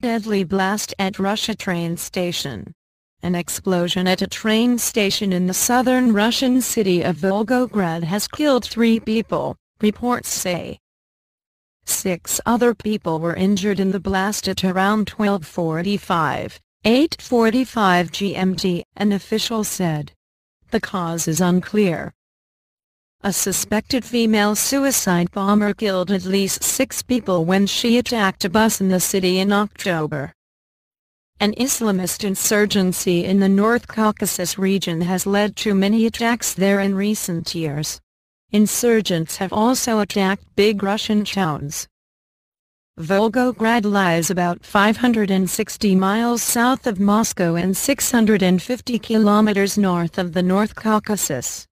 Deadly blast at Russia train station. An explosion at a train station in the southern Russian city of Volgograd has killed three people, reports say. Six other people were injured in the blast at around 1245, 845 GMT, an official said. The cause is unclear. A suspected female suicide bomber killed at least six people when she attacked a bus in the city in October. An Islamist insurgency in the North Caucasus region has led to many attacks there in recent years. Insurgents have also attacked big Russian towns. Volgograd lies about 560 miles south of Moscow and 650 kilometers north of the North Caucasus.